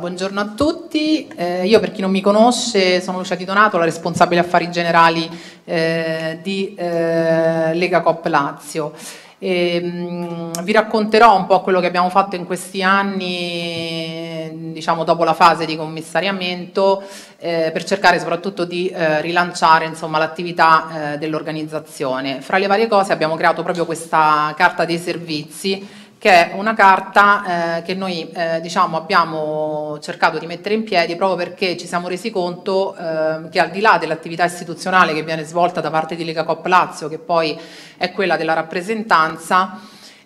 Buongiorno a tutti, eh, io per chi non mi conosce sono Lucia Di Donato, la responsabile affari generali eh, di eh, Lega Cop Lazio. E, mh, vi racconterò un po' quello che abbiamo fatto in questi anni, diciamo dopo la fase di commissariamento, eh, per cercare soprattutto di eh, rilanciare l'attività eh, dell'organizzazione. Fra le varie cose abbiamo creato proprio questa carta dei servizi che è una carta eh, che noi eh, diciamo, abbiamo cercato di mettere in piedi proprio perché ci siamo resi conto eh, che al di là dell'attività istituzionale che viene svolta da parte di Lega Cop Lazio, che poi è quella della rappresentanza,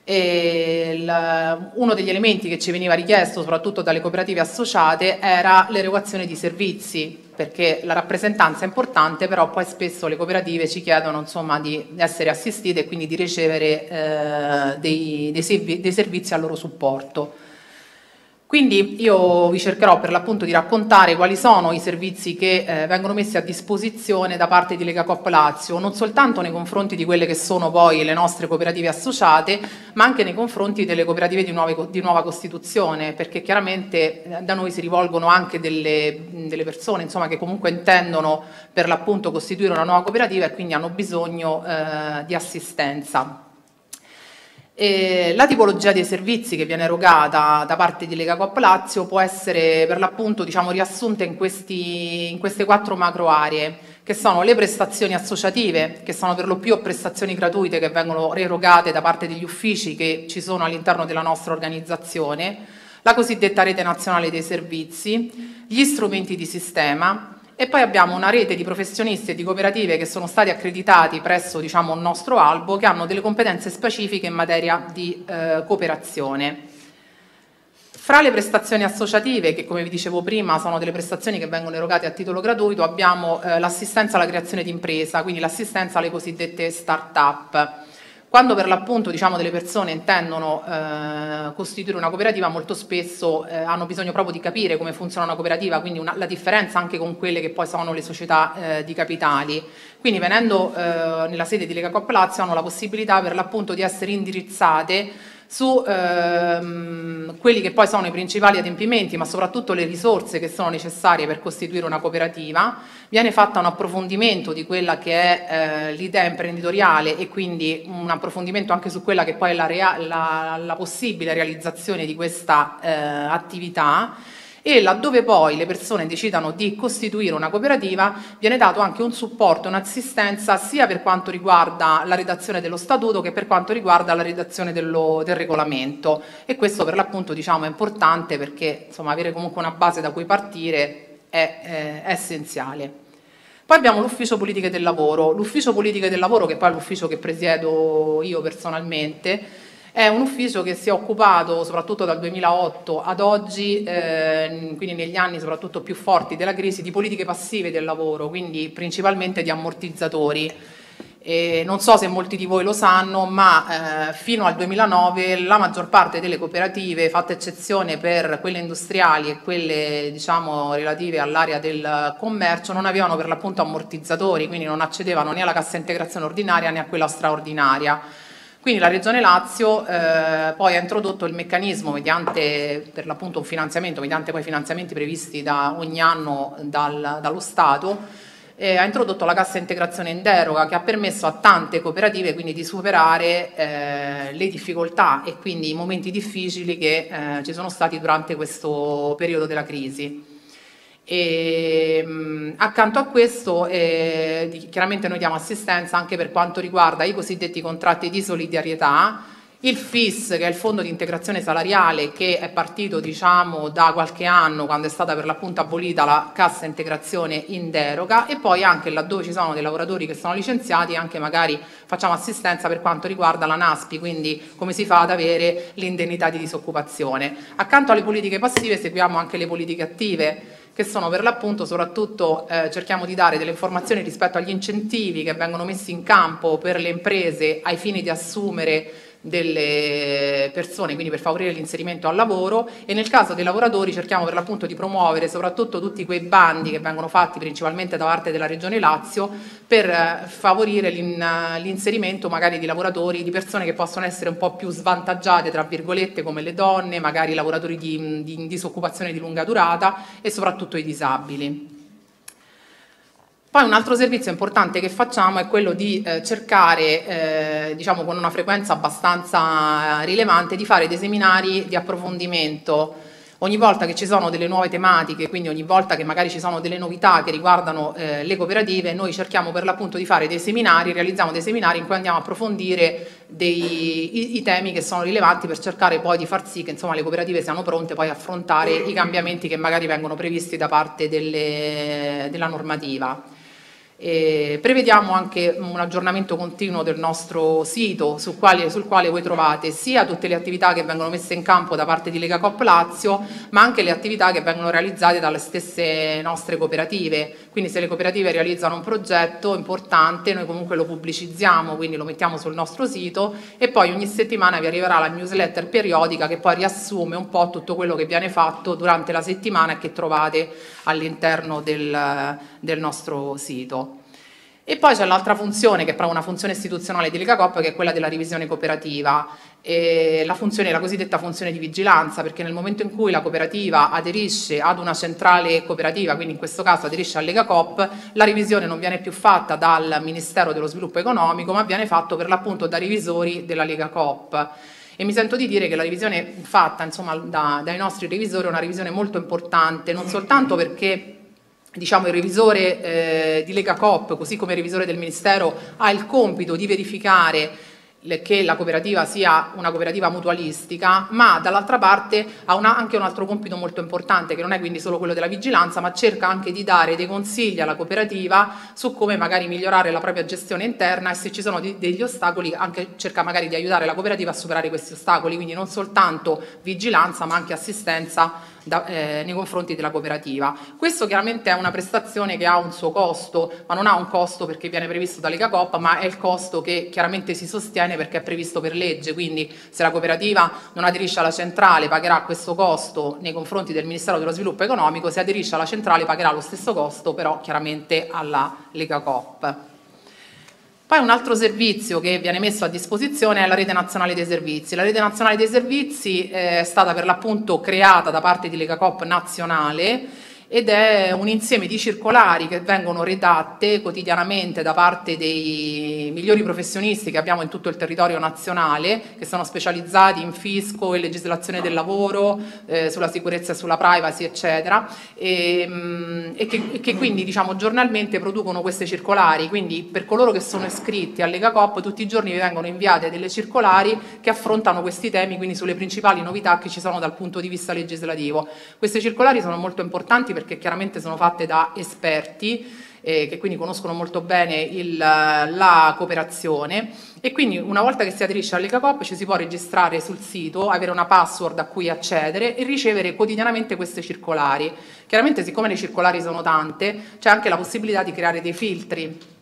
il, uno degli elementi che ci veniva richiesto soprattutto dalle cooperative associate era l'erogazione di servizi perché la rappresentanza è importante però poi spesso le cooperative ci chiedono insomma, di essere assistite e quindi di ricevere eh, dei, dei, dei servizi a loro supporto. Quindi io vi cercherò per l'appunto di raccontare quali sono i servizi che eh, vengono messi a disposizione da parte di Lega Coop Lazio, non soltanto nei confronti di quelle che sono poi le nostre cooperative associate, ma anche nei confronti delle cooperative di, nuove, di nuova Costituzione, perché chiaramente eh, da noi si rivolgono anche delle, delle persone insomma, che comunque intendono per l'appunto costituire una nuova cooperativa e quindi hanno bisogno eh, di assistenza. E la tipologia dei servizi che viene erogata da parte di Lega Coop Lazio può essere per l'appunto diciamo, riassunta in, questi, in queste quattro macro aree, che sono le prestazioni associative, che sono per lo più prestazioni gratuite che vengono erogate da parte degli uffici che ci sono all'interno della nostra organizzazione, la cosiddetta rete nazionale dei servizi, gli strumenti di sistema, e poi abbiamo una rete di professionisti e di cooperative che sono stati accreditati presso diciamo, il nostro albo che hanno delle competenze specifiche in materia di eh, cooperazione. Fra le prestazioni associative, che come vi dicevo prima sono delle prestazioni che vengono erogate a titolo gratuito, abbiamo eh, l'assistenza alla creazione di impresa, quindi l'assistenza alle cosiddette start-up. Quando per l'appunto diciamo, delle persone intendono eh, costituire una cooperativa, molto spesso eh, hanno bisogno proprio di capire come funziona una cooperativa, quindi una, la differenza anche con quelle che poi sono le società eh, di capitali. Quindi venendo eh, nella sede di Lega Coop Lazio hanno la possibilità per l'appunto di essere indirizzate su ehm, quelli che poi sono i principali adempimenti, ma soprattutto le risorse che sono necessarie per costituire una cooperativa, viene fatto un approfondimento di quella che è eh, l'idea imprenditoriale e quindi un approfondimento anche su quella che poi è la, la, la possibile realizzazione di questa eh, attività e laddove poi le persone decidano di costituire una cooperativa viene dato anche un supporto, un'assistenza sia per quanto riguarda la redazione dello statuto che per quanto riguarda la redazione dello, del regolamento e questo per l'appunto diciamo, è importante perché insomma, avere comunque una base da cui partire è, è, è essenziale. Poi abbiamo l'ufficio politiche del lavoro, l'ufficio politiche del lavoro che poi è l'ufficio che presiedo io personalmente, è un ufficio che si è occupato soprattutto dal 2008 ad oggi, eh, quindi negli anni soprattutto più forti della crisi, di politiche passive del lavoro, quindi principalmente di ammortizzatori. E non so se molti di voi lo sanno, ma eh, fino al 2009 la maggior parte delle cooperative, fatta eccezione per quelle industriali e quelle diciamo, relative all'area del commercio, non avevano per l'appunto ammortizzatori, quindi non accedevano né alla cassa integrazione ordinaria né a quella straordinaria. Quindi la Regione Lazio eh, poi ha introdotto il meccanismo mediante per l'appunto un finanziamento, mediante poi finanziamenti previsti da ogni anno dal, dallo Stato, eh, ha introdotto la cassa integrazione in deroga che ha permesso a tante cooperative quindi di superare eh, le difficoltà e quindi i momenti difficili che eh, ci sono stati durante questo periodo della crisi. E, mh, accanto a questo eh, chiaramente noi diamo assistenza anche per quanto riguarda i cosiddetti contratti di solidarietà, il FIS che è il fondo di integrazione salariale che è partito diciamo da qualche anno quando è stata per l'appunto abolita la cassa integrazione in deroga. E poi anche laddove ci sono dei lavoratori che sono licenziati anche magari facciamo assistenza per quanto riguarda la NASPI, quindi come si fa ad avere l'indennità di disoccupazione. Accanto alle politiche passive seguiamo anche le politiche attive che sono per l'appunto soprattutto eh, cerchiamo di dare delle informazioni rispetto agli incentivi che vengono messi in campo per le imprese ai fini di assumere delle persone, quindi per favorire l'inserimento al lavoro e nel caso dei lavoratori cerchiamo per l'appunto di promuovere soprattutto tutti quei bandi che vengono fatti principalmente da parte della Regione Lazio per eh, favorire l'inserimento magari di lavoratori, di persone che possono essere un po' più svantaggiate tra virgolette come le donne, magari lavoratori di, di disoccupazione di lunga durata e soprattutto i disabili. Poi un altro servizio importante che facciamo è quello di eh, cercare, eh, diciamo con una frequenza abbastanza rilevante, di fare dei seminari di approfondimento. Ogni volta che ci sono delle nuove tematiche, quindi ogni volta che magari ci sono delle novità che riguardano eh, le cooperative, noi cerchiamo per l'appunto di fare dei seminari, realizziamo dei seminari in cui andiamo a approfondire dei, i, i, temi che sono rilevanti per cercare poi di far sì che insomma, le cooperative siano pronte poi a affrontare i cambiamenti che magari vengono previsti da parte delle, della normativa. E prevediamo anche un aggiornamento continuo del nostro sito sul quale, sul quale, voi trovate sia tutte le attività che vengono messe in campo da parte di Lega Cop Lazio, ma anche le attività che vengono realizzate dalle stesse nostre cooperative. Quindi se le cooperative realizzano un progetto importante, noi comunque lo pubblicizziamo, quindi lo mettiamo sul nostro sito e poi ogni settimana vi arriverà la newsletter periodica che poi riassume un po' tutto quello che viene fatto durante la settimana e che trovate all'interno del, del nostro sito. E poi c'è l'altra funzione, che è proprio una funzione istituzionale di Lega Coop, che è quella della revisione cooperativa. E la funzione, la cosiddetta funzione di vigilanza, perché nel momento in cui la cooperativa aderisce ad una centrale cooperativa, quindi in questo caso aderisce a Lega Coop, la revisione non viene più fatta dal Ministero dello Sviluppo Economico, ma viene fatta per l'appunto da revisori della Lega Coop. E mi sento di dire che la revisione fatta insomma, da, dai nostri revisori è una revisione molto importante, non soltanto perché diciamo, il revisore eh, di Lega Coop, così come il revisore del Ministero, ha il compito di verificare che la cooperativa sia una cooperativa mutualistica, ma dall'altra parte ha una, anche un altro compito molto importante, che non è quindi solo quello della vigilanza, ma cerca anche di dare dei consigli alla cooperativa su come magari migliorare la propria gestione interna e se ci sono di, degli ostacoli, anche cerca magari di aiutare la cooperativa a superare questi ostacoli, quindi non soltanto vigilanza, ma anche assistenza da, eh, nei confronti della cooperativa. Questo chiaramente è una prestazione che ha un suo costo, ma non ha un costo perché viene previsto da Lega Coop, ma è il costo che chiaramente si sostiene perché è previsto per legge, quindi se la cooperativa non aderisce alla centrale pagherà questo costo nei confronti del Ministero dello Sviluppo Economico, se aderisce alla centrale pagherà lo stesso costo però chiaramente alla Lega Coop. Poi un altro servizio che viene messo a disposizione è la rete nazionale dei servizi. La rete nazionale dei servizi eh, è stata per l'appunto creata da parte di Lega Coop nazionale ed è un insieme di circolari che vengono redatte quotidianamente da parte dei migliori professionisti che abbiamo in tutto il territorio nazionale, che sono specializzati in fisco e legislazione del lavoro, eh, sulla sicurezza e sulla privacy, eccetera, e, mh, mm, e, che, che, quindi diciamo, giornalmente producono queste circolari. Quindi per coloro che sono iscritti a Lega Coop tutti i giorni vi vengono inviate delle circolari che affrontano questi temi, quindi sulle principali novità che ci sono dal punto di vista legislativo. Queste circolari sono molto importanti perché chiaramente sono fatte da esperti eh, che quindi conoscono molto bene il, la cooperazione e quindi una volta che si aderisce all'Lega Coop ci si può registrare sul sito, avere una password a cui accedere e ricevere quotidianamente queste circolari. Chiaramente siccome le circolari sono tante c'è anche la possibilità di creare dei filtri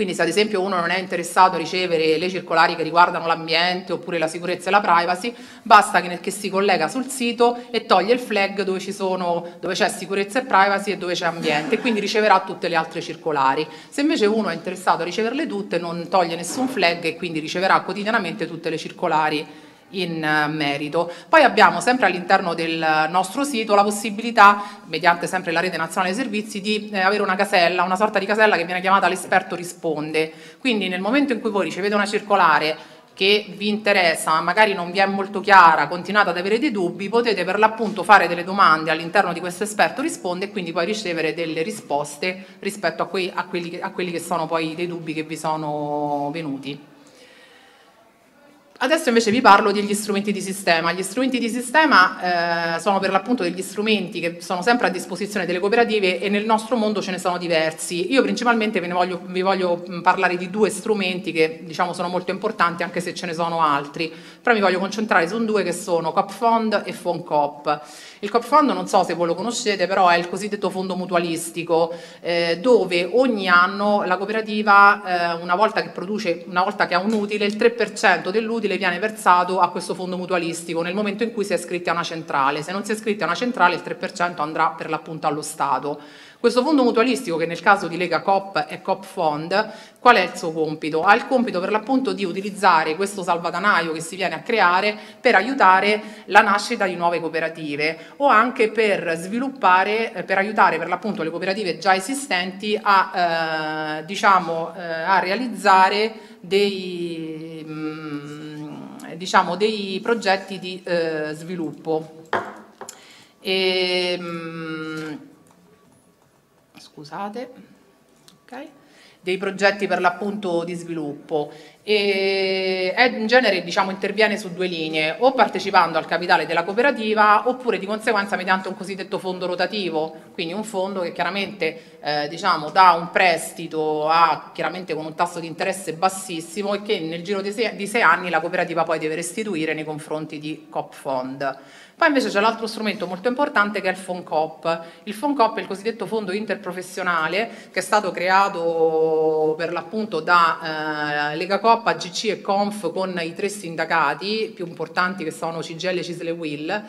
quindi se ad esempio uno non è interessato a ricevere le circolari che riguardano l'ambiente oppure la sicurezza e la privacy, basta che, che si collega sul sito e toglie il flag dove, sono, dove c'è sicurezza e privacy e dove c'è ambiente e quindi riceverà tutte le altre circolari. Se invece uno è interessato a riceverle tutte non toglie nessun flag e quindi riceverà quotidianamente tutte le circolari in eh, merito. Poi abbiamo sempre all'interno del nostro sito la possibilità, mediante sempre la rete nazionale dei servizi, di eh, avere una casella, una sorta di casella che viene chiamata l'esperto risponde. Quindi nel momento in cui voi ricevete una circolare che vi interessa, ma magari non vi è molto chiara, continuate ad avere dei dubbi, potete per l'appunto fare delle domande all'interno di questo esperto risponde e quindi poi ricevere delle risposte rispetto a, quei, a, quelli, a quelli che sono poi dei dubbi che vi sono venuti. Adesso invece vi parlo degli strumenti di sistema. Gli strumenti di sistema eh, sono per l'appunto degli strumenti che sono sempre a disposizione delle cooperative e nel nostro mondo ce ne sono diversi. Io principalmente voglio, vi voglio parlare di due strumenti che diciamo sono molto importanti anche se ce ne sono altri, però mi voglio concentrare su due che sono CopFond e FonCop. Il COP Fund non so se voi lo conoscete, però è il cosiddetto fondo mutualistico, eh, dove ogni anno la cooperativa, eh, una volta che produce, una volta che ha un utile, il 3% dell'utile utile viene versato a questo fondo mutualistico nel momento in cui si è iscritti a una centrale. Se non si è iscritti a una centrale il 3% andrà per l'appunto allo Stato. Questo fondo mutualistico, che nel caso di Lega Coop è Coop Fund, qual è il suo compito? Ha il compito per l'appunto di utilizzare questo salvadanaio che si viene a creare per aiutare la nascita di nuove cooperative o anche per sviluppare, eh, per aiutare per l'appunto le cooperative già esistenti a, eh, diciamo, eh, a realizzare dei, mh, mm, diciamo, dei progetti di eh, sviluppo. E, mh, mm, scusate, okay. Dei progetti per l'appunto di sviluppo e in genere diciamo, interviene su due linee, o partecipando al capitale della cooperativa oppure di conseguenza mediante un cosiddetto fondo rotativo, quindi un fondo che chiaramente eh, diciamo, dà un prestito a, chiaramente con un tasso di interesse bassissimo e che nel giro di sei, di sei anni la cooperativa poi deve restituire nei confronti di COP Fond. Poi invece c'è l'altro strumento molto importante che è il FONCOP. Il FONCOP è il cosiddetto fondo interprofessionale che è stato creato per l'appunto da eh, Lega Coop, AGC e Conf con i tre sindacati più importanti che sono CGL, Cisle e Will.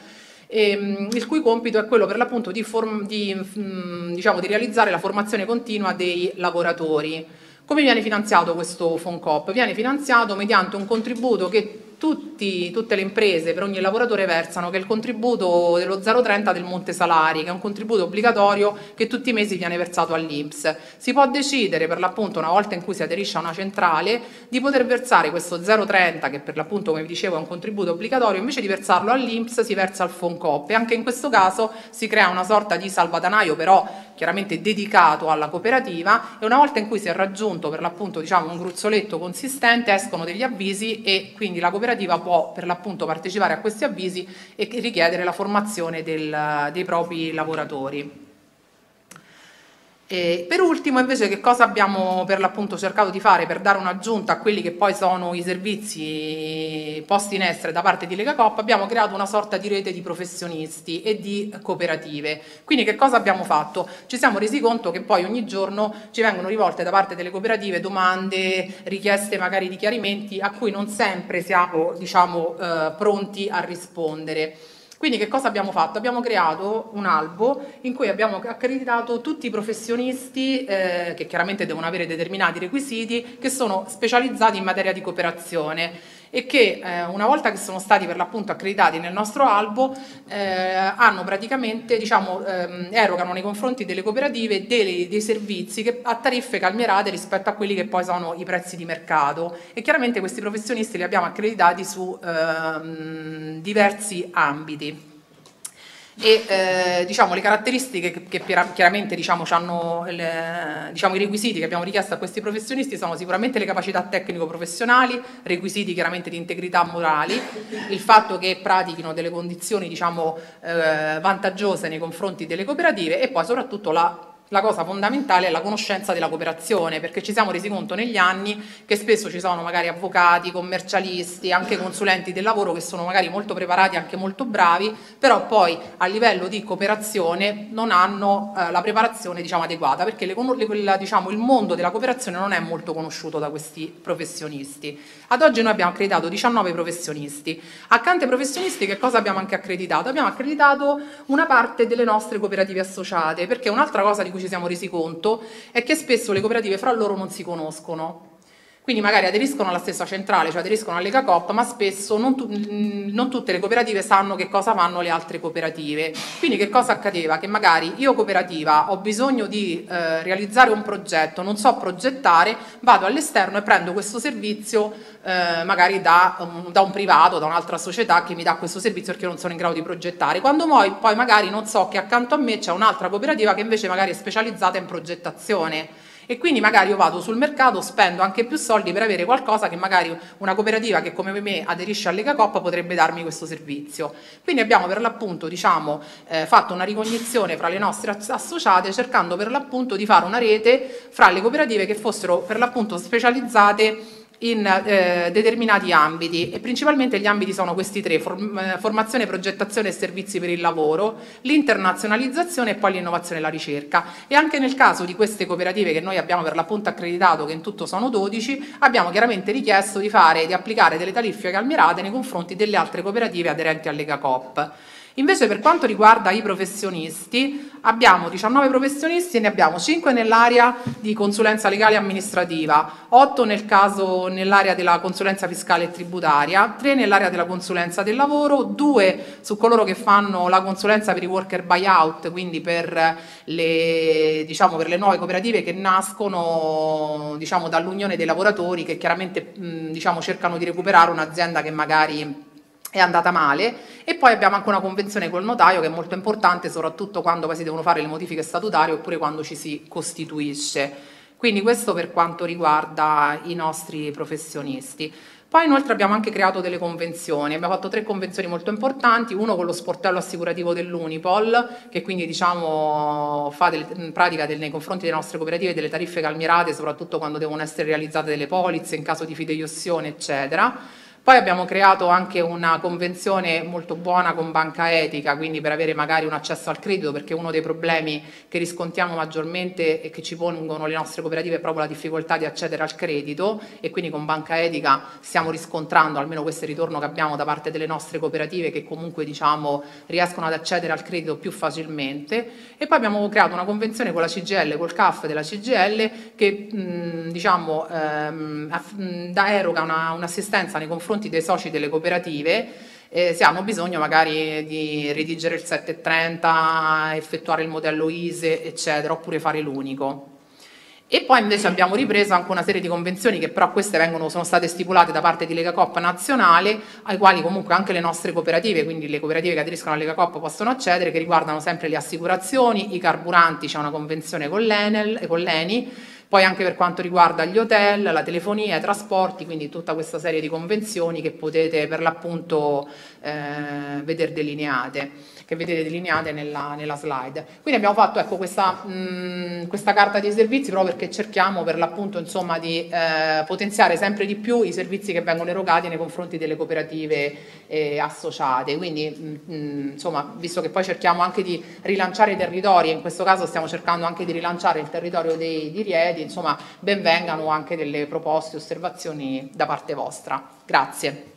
E, il cui compito è quello per l'appunto di, di, mm, diciamo, di realizzare la formazione continua dei lavoratori. Come viene finanziato questo FONCOP? Viene finanziato mediante un contributo che tutti, tutte le imprese per ogni lavoratore versano, che è il contributo dello 0,30 del Monte Salari, che è un contributo obbligatorio che tutti i mesi viene versato all'Inps. Si può decidere per l'appunto una volta in cui si aderisce a una centrale di poter versare questo 0,30 che per l'appunto come vi dicevo è un contributo obbligatorio, invece di versarlo all'Inps si versa al Foncop e anche in questo caso si crea una sorta di salvadanaio però chiaramente dedicato alla cooperativa e una volta in cui si è raggiunto per l'appunto diciamo un gruzzoletto consistente escono degli avvisi e quindi la cooperativa cooperativa può per l'appunto partecipare a questi avvisi e richiedere la formazione del, dei propri lavoratori. E per ultimo invece che cosa abbiamo per l'appunto cercato di fare per dare un'aggiunta a quelli che poi sono i servizi posti in essere da parte di Lega Coop, abbiamo creato una sorta di rete di professionisti e di cooperative. Quindi che cosa abbiamo fatto? Ci siamo resi conto che poi ogni giorno ci vengono rivolte da parte delle cooperative domande, richieste magari di chiarimenti a cui non sempre siamo diciamo, eh, pronti a rispondere. Quindi che cosa abbiamo fatto? Abbiamo creato un albo in cui abbiamo accreditato tutti i professionisti eh, che chiaramente devono avere determinati requisiti che sono specializzati in materia di cooperazione e che eh, una volta che sono stati per l'appunto accreditati nel nostro albo eh, hanno praticamente diciamo ehm, erogano nei confronti delle cooperative dei, dei servizi che, a tariffe calmierate rispetto a quelli che poi sono i prezzi di mercato. E chiaramente questi professionisti li abbiamo accreditati su ehm, diversi ambiti e eh, diciamo, le caratteristiche che, che chiaramente diciamo, le, diciamo, i requisiti che abbiamo richiesto a questi professionisti sono sicuramente le capacità tecnico-professionali, requisiti chiaramente di integrità morali, il fatto che pratichino delle condizioni diciamo, eh, vantaggiose nei confronti delle cooperative e poi soprattutto la la cosa fondamentale è la conoscenza della cooperazione, perché ci siamo resi conto negli anni che spesso ci sono magari avvocati, commercialisti, anche consulenti del lavoro che sono magari molto preparati, anche molto bravi, però poi a livello di cooperazione non hanno eh, la preparazione diciamo, adeguata, perché le, le, diciamo, il mondo della cooperazione non è molto conosciuto da questi professionisti. Ad oggi noi abbiamo accreditato 19 professionisti. Accanto ai professionisti che cosa abbiamo anche accreditato? Abbiamo accreditato una parte delle nostre cooperative associate, perché un'altra cosa di cui ci siamo resi conto è che spesso le cooperative fra loro non si conoscono. Quindi magari aderiscono alla stessa centrale, cioè aderiscono alla Lega Coop, ma spesso non, tu, non, tutte le cooperative sanno che cosa fanno le altre cooperative. Quindi che cosa accadeva? Che magari io cooperativa ho bisogno di eh, realizzare un progetto, non so progettare, vado all'esterno e prendo questo servizio eh, magari da, um, da, un privato, da un'altra società che mi dà questo servizio perché non sono in grado di progettare. Quando poi, poi magari non so che accanto a me c'è un'altra cooperativa che invece magari è specializzata in progettazione e quindi magari io vado sul mercato, spendo anche più soldi per avere qualcosa che magari una cooperativa che come me aderisce a Lega Coppa potrebbe darmi questo servizio. Quindi abbiamo per l'appunto diciamo, eh, fatto una ricognizione fra le nostre associate cercando per l'appunto di fare una rete fra le cooperative che fossero per l'appunto specializzate in eh, determinati ambiti e principalmente gli ambiti sono questi tre, form eh, formazione, progettazione e servizi per il lavoro, l'internazionalizzazione e poi l'innovazione e la ricerca. E anche nel caso di queste cooperative che noi abbiamo per l'appunto accreditato, che in tutto sono 12, abbiamo chiaramente richiesto di, fare, di applicare delle tariffe calmierate nei confronti delle altre cooperative aderenti all'Ega Coop. Invece per quanto riguarda i professionisti, abbiamo 19 professionisti e ne abbiamo 5 nell'area di consulenza legale e amministrativa, 8 nel caso nell'area della consulenza fiscale e tributaria, 3 nell'area della consulenza del lavoro, 2 su coloro che fanno la consulenza per i worker buyout, quindi per le, diciamo, per le nuove cooperative che nascono diciamo, dall'unione dei lavoratori che chiaramente diciamo, cercano di recuperare un'azienda che magari è andata male e poi abbiamo anche una convenzione col notaio che è molto importante soprattutto quando poi si devono fare le modifiche statutarie oppure quando ci si costituisce. Quindi questo per quanto riguarda i nostri professionisti. Poi inoltre abbiamo anche creato delle convenzioni, abbiamo fatto tre convenzioni molto importanti, uno con lo sportello assicurativo dell'Unipol, che quindi diciamo, fa delle, in pratica del, nei confronti delle nostre cooperative delle tariffe calmierate, soprattutto quando devono essere realizzate delle polizze in caso di fideiussione, eccetera poi abbiamo creato anche una convenzione molto buona con Banca Etica, quindi per avere magari un accesso al credito, perché uno dei problemi che riscontriamo maggiormente e che ci pongono le nostre cooperative è proprio la difficoltà di accedere al credito e quindi con Banca Etica stiamo riscontrando almeno questo ritorno che abbiamo da parte delle nostre cooperative che comunque diciamo, riescono ad accedere al credito più facilmente. E poi abbiamo creato una convenzione con la CGL, col CAF della CGL che mh, diciamo, ehm, da eroga un'assistenza nei confronti confronti dei soci delle cooperative eh, se hanno bisogno magari di redigere il 730, effettuare il modello ISE, eccetera, oppure fare l'unico. E poi invece abbiamo ripreso anche una serie di convenzioni che però queste vengono, sono state stipulate da parte di Lega Coop nazionale, ai quali comunque anche le nostre cooperative, quindi le cooperative che aderiscono alla Lega Coop possono accedere, che riguardano sempre le assicurazioni, i carburanti, c'è una convenzione con l'Enel e con l'ENI, poi anche per quanto riguarda gli hotel, la telefonia, i trasporti, quindi tutta questa serie di convenzioni che potete per l'appunto eh, vedere delineate che vedete delineate nella, nella slide. Quindi abbiamo fatto ecco, questa, mh, questa, carta dei servizi proprio perché cerchiamo per l'appunto insomma, di eh, potenziare sempre di più i servizi che vengono erogati nei confronti delle cooperative eh, associate. Quindi mh, insomma, visto che poi cerchiamo anche di rilanciare i territori, in questo caso stiamo cercando anche di rilanciare il territorio dei, di Rieti, insomma benvengano anche delle proposte, osservazioni da parte vostra. Grazie.